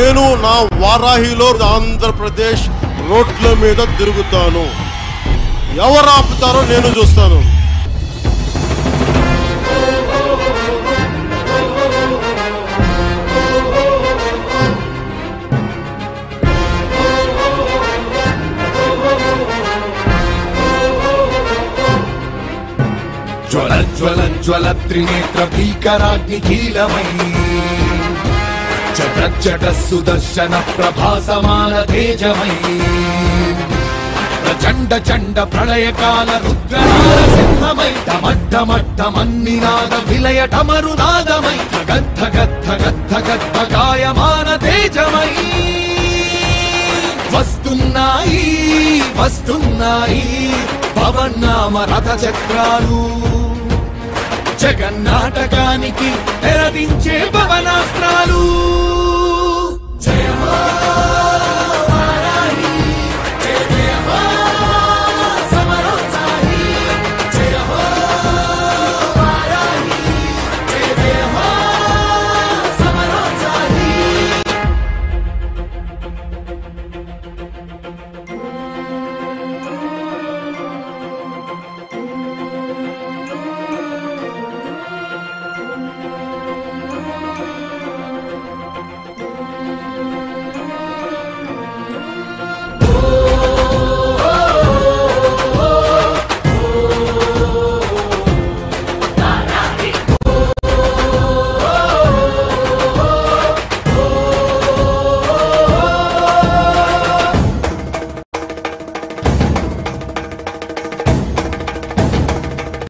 నేను నా వారాహిలో ఆంధ్రప్రదేశ్ రోడ్ల మీద తిరుగుతాను. ఎవరు ఆపుతారో నేను చూస్తాను. జ్వల జ్వల జ్వల త్రినేత్ర భీకరాగ్ని కీలమై చట సుదర్శన ప్రభాసమాన తేజమై. ప్రచండ చండ ప్రళయకాల రుద్రనాద సింహమై. డమడ్డమడ్డమన్నినాద విలయ టమరునాదమై గద్ధ గద్ధ గద్ధ గద్ధ గాయమాన తేజమై. వస్తున్నాయి వస్తున్నాయి పవన్నామ రథ చక్రాలు జగన్నాటకానికి తెరదించే పవనాస్త్రాలు.